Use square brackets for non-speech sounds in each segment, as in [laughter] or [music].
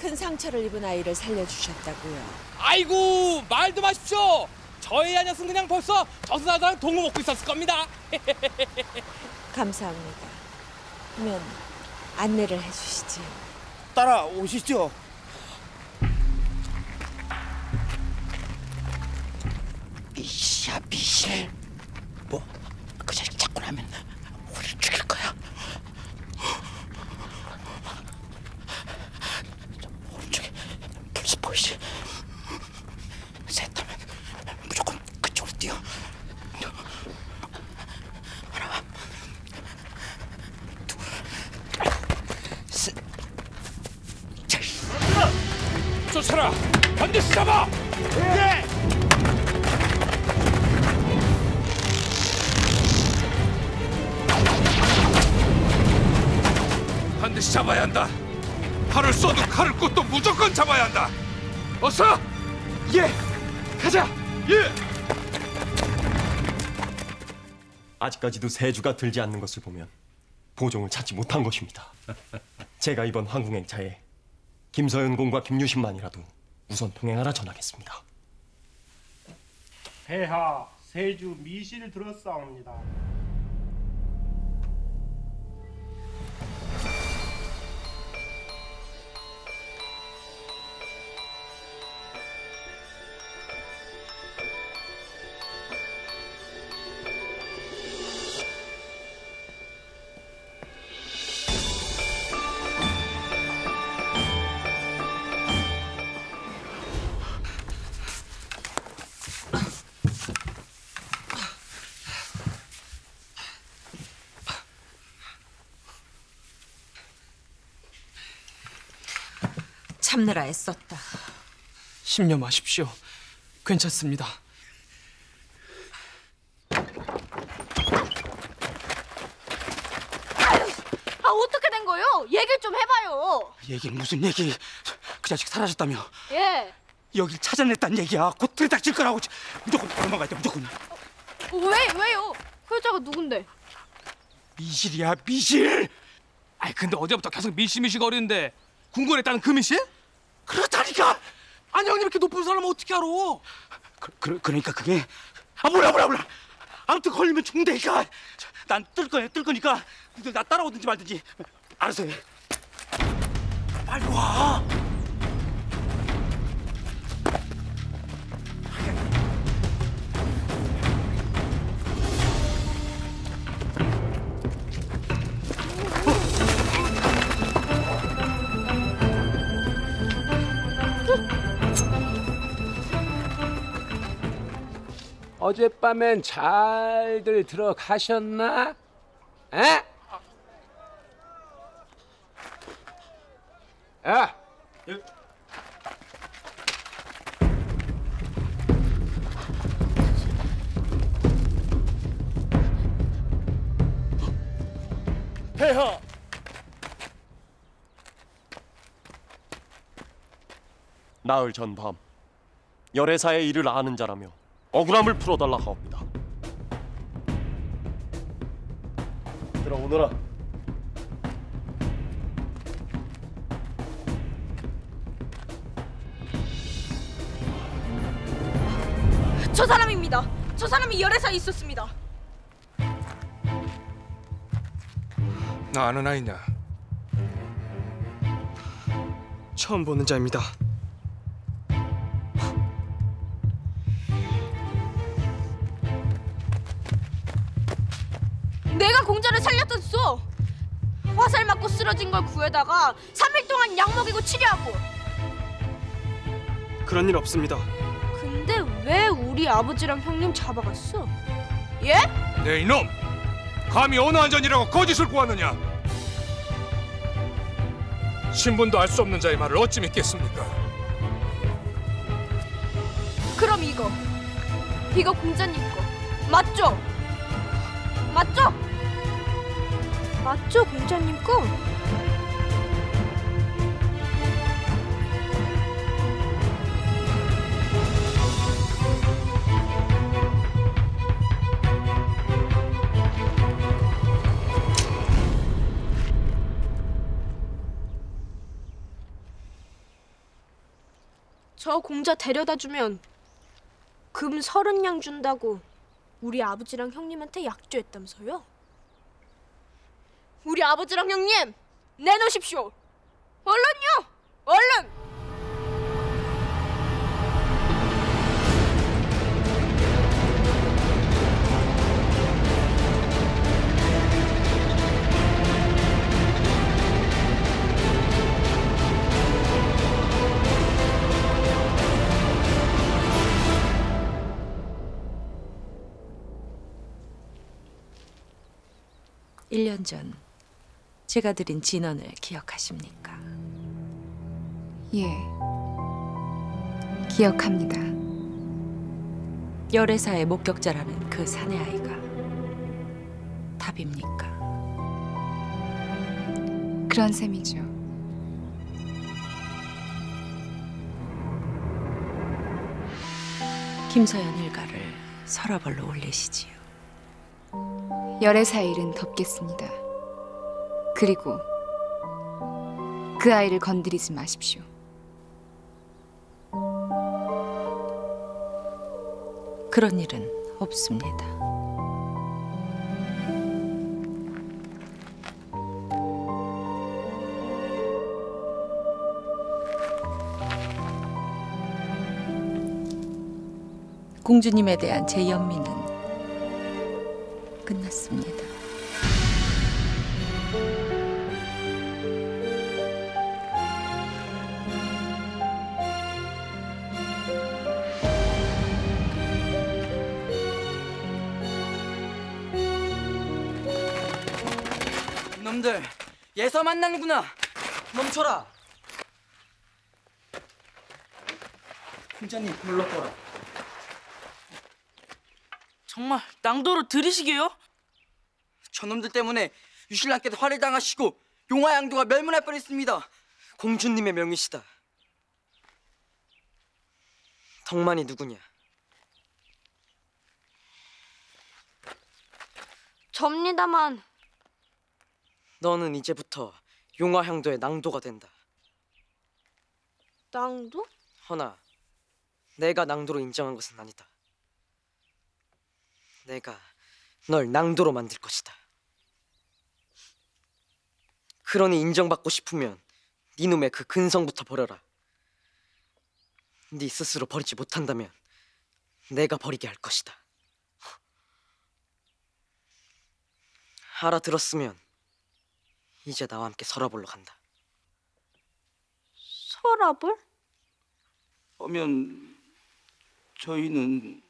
큰 상처를 입은 아이를 살려주셨다고요. 아이고 말도 마십시오. 저희 아녀은 그냥 벌써 저수나다랑 동무 먹고 있었을 겁니다. [laughs] 감사합니다. 그러면 안내를 해주시지요. 따라오시죠. 미시야 미실 뭐 그 자식 잡고 나면 우리 죽일 거야 저 오른쪽에 불스 보이지 셋 하면 무조건 그쪽으로 뛰어 하나 둘셋 쫓아라. 잡아. 반드시 잡아야 한다. 칼을 쏘도 칼을 꽂도 무조건 잡아야 한다. 어서. 예. 가자. 예. 아직까지도 세주가 들지 않는 것을 보면 보종을 찾지 못한 것입니다. [laughs] 제가 이번 항공행차에 김서연 공과 김유신만이라도 우선 통행하라 전하겠습니다. 폐하 세주 미실 들었사옵니다. 참느라 애썼다. 심려 마십시오. 괜찮습니다. 아 어떻게 된 거요? 얘기를 좀 해봐요. 얘기 무슨 얘기 그 자식 사라졌다며 예. 여길 찾아냈단 얘기야 곧 들이닥칠 거라고 무조건 도망가야 돼 무조건 왜 왜요? 그 여자가 누군데? 미실이야 미실 아이 근데 어제부터 계속 미시미시 거리는데 궁궐했다는 그 미시? 그렇다니까! 아니 형님 이렇게 높은 사람 어떻게 알아? 그, 그, 그러니까 그게? 아 몰라 몰라 몰라! 아무튼 걸리면 죽는다니까! 난 뜰 거야 뜰 거니까! 니들 나 따라오든지 말든지! 알아서 해 빨리 와 어젯밤엔 잘들 들어가셨나? 에? 야! 폐하! 나흘 전밤 열애사의 일을 아는 자라며 억울함을 풀어달라 하옵니다. 들어오너라. 저 사람입니다. 저 사람이 열애사에 있었습니다. 나 아는 아이냐? 처음 보는 자입니다. 공자를 살렸었어. 화살 맞고 쓰러진 걸 구해다가 3일 동안 약 먹이고 치료하고. 그런 일 없습니다. 근데 왜 우리 아버지랑 형님 잡아갔어? 예? 네 이놈! 감히 어느 안전이라고 거짓을 구하느냐? 신분도 알 수 없는 자의 말을 어찌 믿겠습니까? 그럼 이거 이거 공자님 거 맞죠? 맞죠? 맞죠 공자님 거? 저 공자 데려다 주면 금 서른 냥 준다고 우리 아버지랑 형님한테 약조했다면서요? 우리 아버지랑 형님 내놓으십시오. 얼른요, 얼른. 일년전 제가 드린 진언을 기억하십니까? 예. 기억합니다. 열애사의 목격자라는 그 사내 아이가 답입니까? 그런 셈이죠. 김서연 일가를 서라벌로 올리시지요. 열애사 일은 덮겠습니다. 그리고 그 아이를 건드리지 마십시오. 그런 일은 없습니다. 공주님에 대한 제 연민은 예서 만나는구나. 멈춰라. 공자님 물러거라. 정말 낭도로 들이시게요? 저놈들 때문에 유신랑께도 화를 당하시고 용화 양도가 멸문할 뻔했습니다. 공주님의 명이시다. 덕만이 누구냐? 접니다만 너는 이제부터 용화향도의 낭도가 된다. 낭도? 허나 내가 낭도로 인정한 것은 아니다. 내가 널 낭도로 만들 것이다. 그러니 인정받고 싶으면 네 놈의 그 근성부터 버려라. 네 스스로 버리지 못한다면 내가 버리게 할 것이다. 알아들었으면 이제 나와 함께 서라볼로 간다. 서랍을? 하면 저희는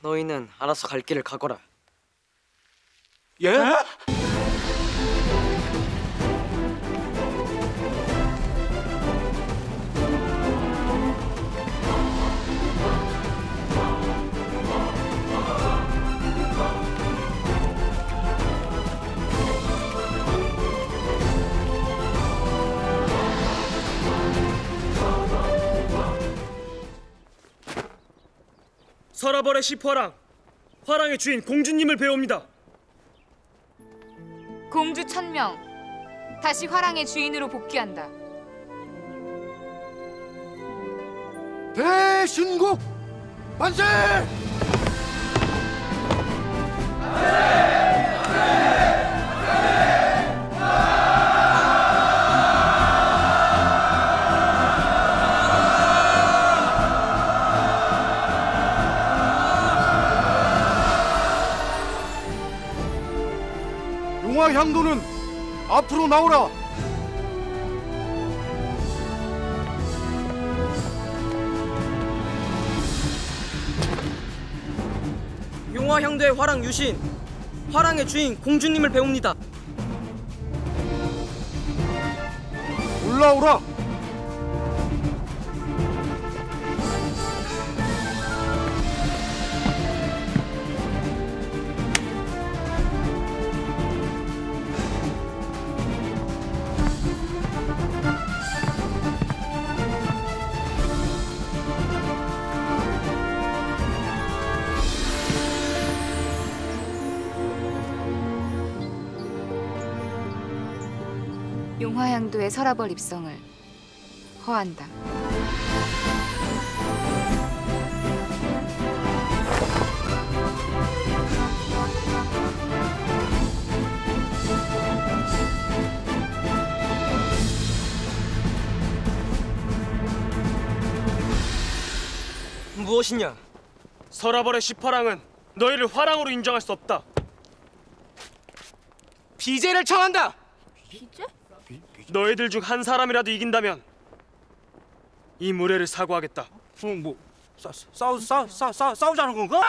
너희는 알아서 갈 길을 가거라. 예? 서라벌의 시화랑 화랑의 주인 공주님을 배웁니다. 공주 천명 다시 화랑의 주인으로 복귀한다. 대신국 만세! 앞으로 나오라. 용화향도의 화랑 유신, 화랑의 주인 공주님을 배웁니다. 올라오라. 용화향도의 서라벌 입성을 허한다. 무엇이냐? 서라벌의 십화랑은 너희를 화랑으로 인정할 수 없다. 비제를 청한다. 비제? 너희들 중 한 사람이라도 이긴다면 이 무례를 사과하겠다. 어, 뭐 싸, 싸우 싸, 싸, 싸, 싸우자는 건가?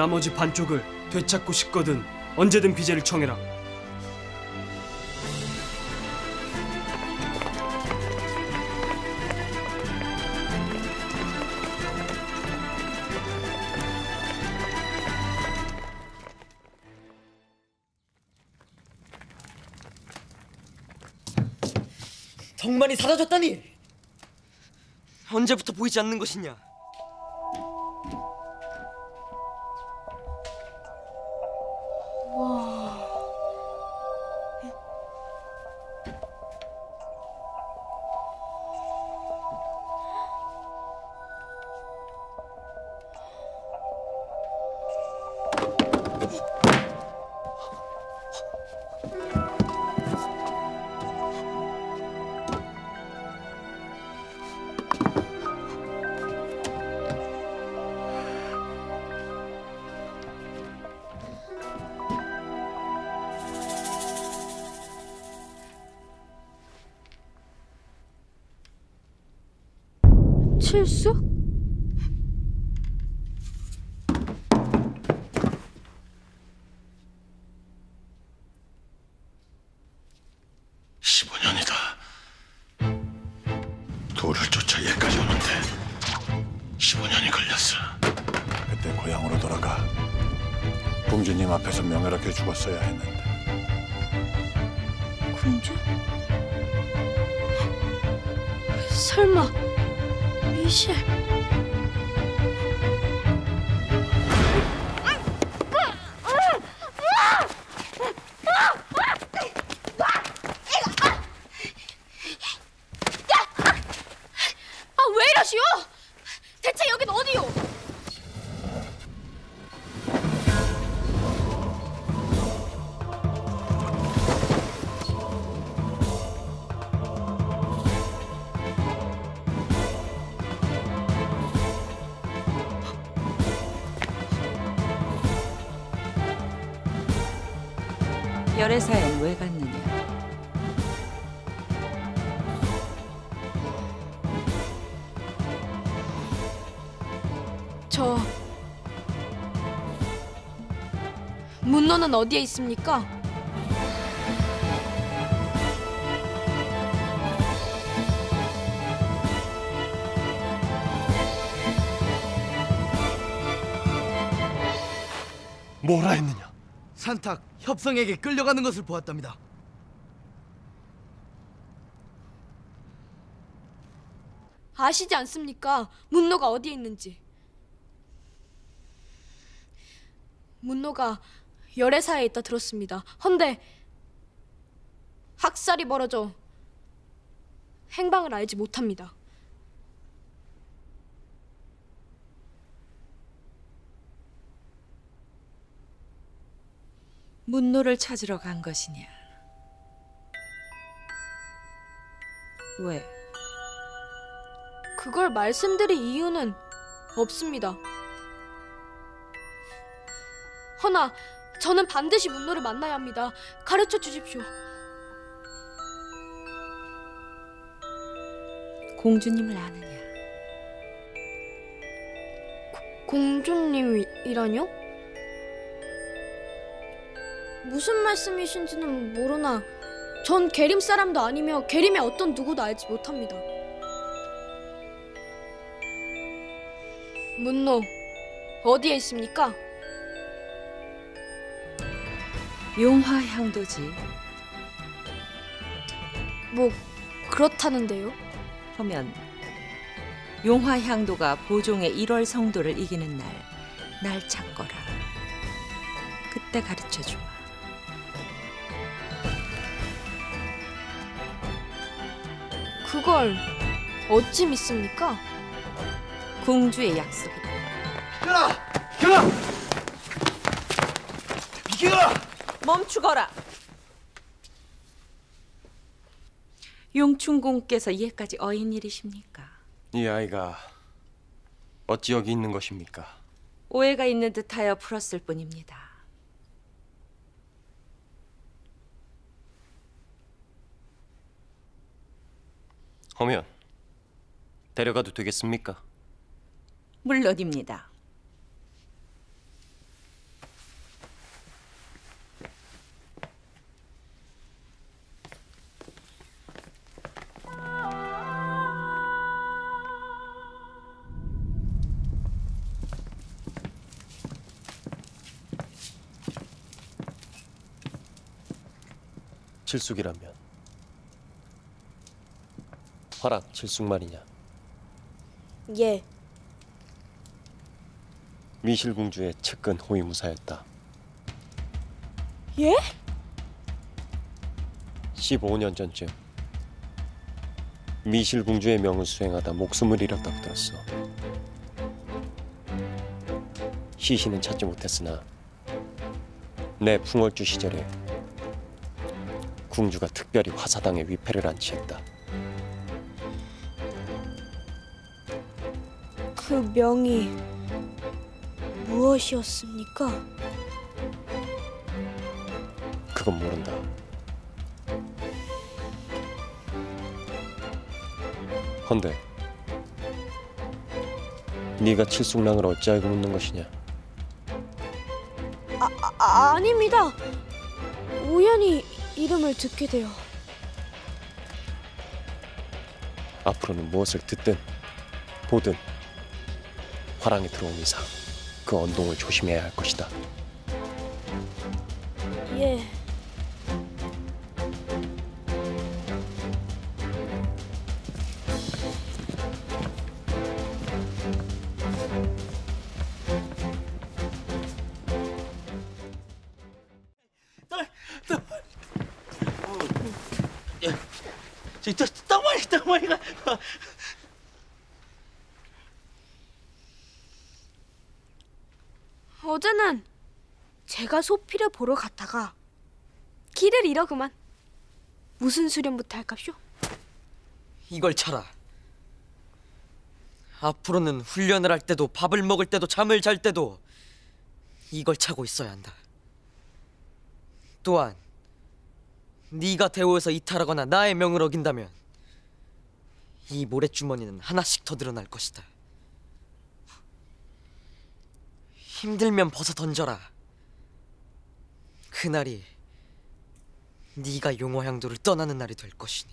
나머지 반쪽을 되찾고 싶거든 언제든 비제를 청해라. 덕만이 사라졌다니. 언제부터 보이지 않는 것이냐? 공주님 앞에서 명예롭게 죽었어야 했는데 공주? 설마 미셸? 열애사엔 왜 갔느냐? 저 문노는 어디에 있습니까? 뭐라 했느냐? 산탁 협성에게 끌려가는 것을 보았답니다. 아시지 않습니까? 문노가 어디에 있는지. 문노가 열애사에 있다 들었습니다. 헌데 학살이 벌어져 행방을 알지 못합니다. 문노를 찾으러 간 것이냐? 왜? 그걸 말씀드릴 이유는 없습니다. 허나 저는 반드시 문노를 만나야 합니다. 가르쳐 주십시오. 공주님을 아느냐? 공주님이라뇨? 무슨 말씀이신지는 모르나 전 계림 사람도 아니며 계림의 어떤 누구도 알지 못합니다. 문노 어디에 있습니까? 용화 향도지. 뭐 그렇다는데요. 하면 용화 향도가 보종의 1월 성도를 이기는 날, 날 찾거라. 그때 가르쳐 주마. 그걸 어찌 믿습니까? 궁주의 약속이다. 비켜라! 비켜라! 비켜라! 멈추거라. 용충공께서 이에까지 어인 일이십니까? 이 아이가 어찌 여기 있는 것입니까? 오해가 있는 듯하여 풀었을 뿐입니다. 허면 데려가도 되겠습니까? 물론입니다. 칠숙이라면 화락 칠숙 말이냐? 예. 미실공주의 측근 호위무사였다. 예? 15년 전쯤 미실공주의 명을 수행하다 목숨을 잃었다고 들었어. 시신은 찾지 못했으나 내 풍월주 시절에 궁주가 특별히 화사당에 위패를 안치했다. 그 명이 무엇이었습니까? 그건 모른다. 헌데 네가 칠숙랑을 어찌 알고 묻는 것이냐? 아, 아 아닙니다. 우연히 이름을 듣게 되어 앞으로는 무엇을 듣든 보든 화랑에 들어온 이상 그 언동을 조심해야 할 것이다. 예. 저 떡말이 떡말이가 어제는 제가 소피를 보러 갔다가 길을 잃어 그만. 무슨 수련부터 할까쇼? 이걸 차라. 앞으로는 훈련을 할 때도 밥을 먹을 때도 잠을 잘 때도 이걸 차고 있어야 한다. 또한 네가 대오에서 이탈하거나 나의 명을 어긴다면 이 모래주머니는 하나씩 더 늘어날 것이다. 힘들면 벗어 던져라. 그날이 네가 용화향도를 떠나는 날이 될 것이니.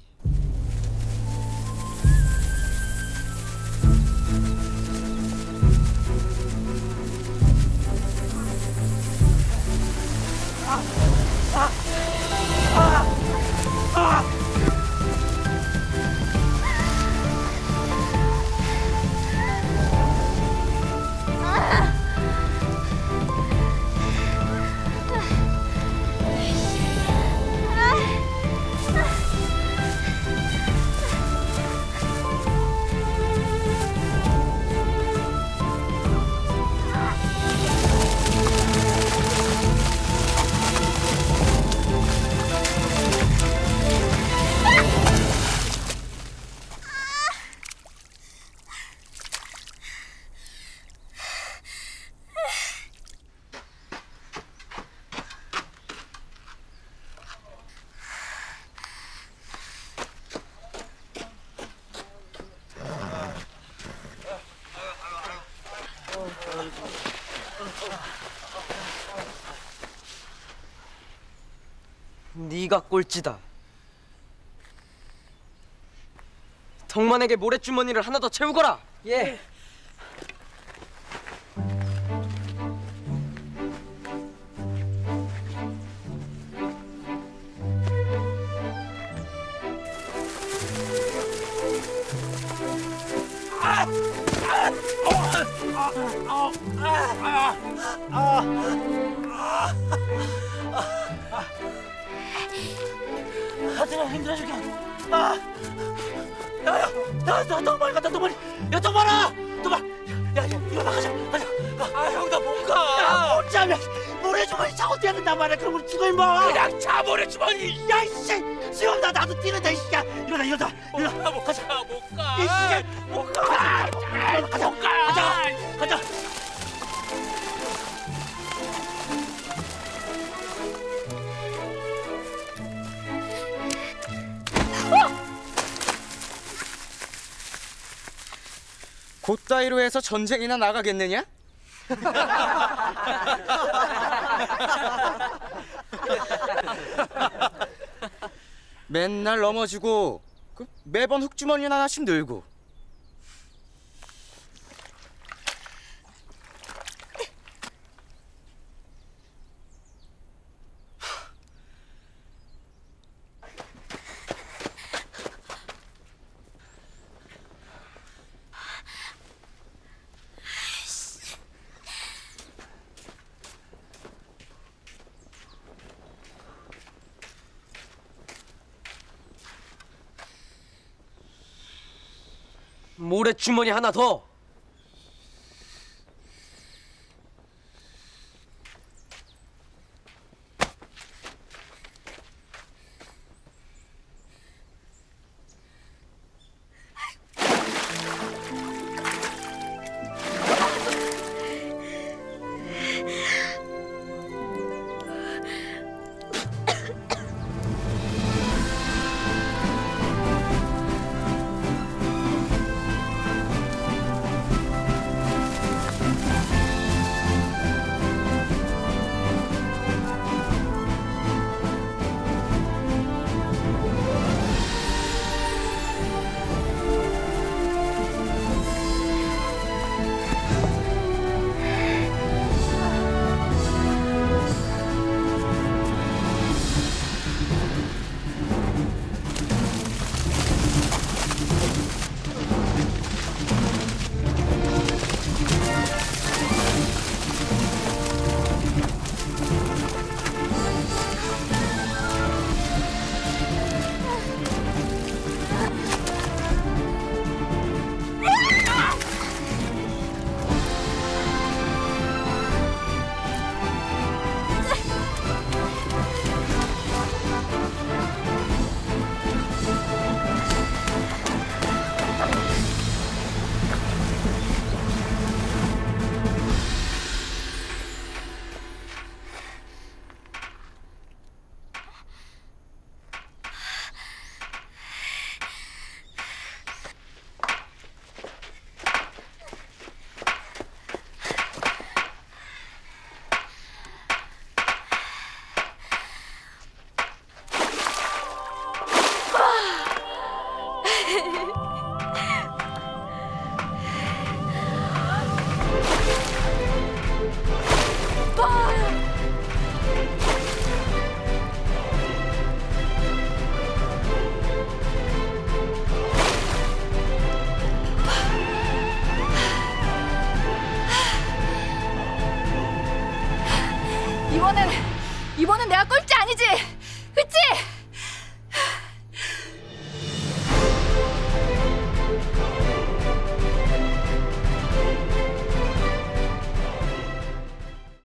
네가 꼴찌다. 덕만에게 모래주머니를 하나 더 채우거라. 예. 힘들어 죽게. 아, 야야, 나나 덕발 갔다 덕발. 야 덕발아, 덕발. 야, 야 이거 나가자, 가자. 아, 형나못 가. 야, 못 자면 모래주머니 차고 뛰어야 된단 말이야. 그럼 우리 죽어 임마. 그냥 차 모래주머니. 야, 이씨, 수영 나 나도 뛰는다 이씨야. 일어나, 일어나. 따위로 해서 전쟁이나 나가겠느냐? [laughs] 맨날 넘어지고 그 매번 흙주머니 하나씩 늘고 모래주머니 하나 더.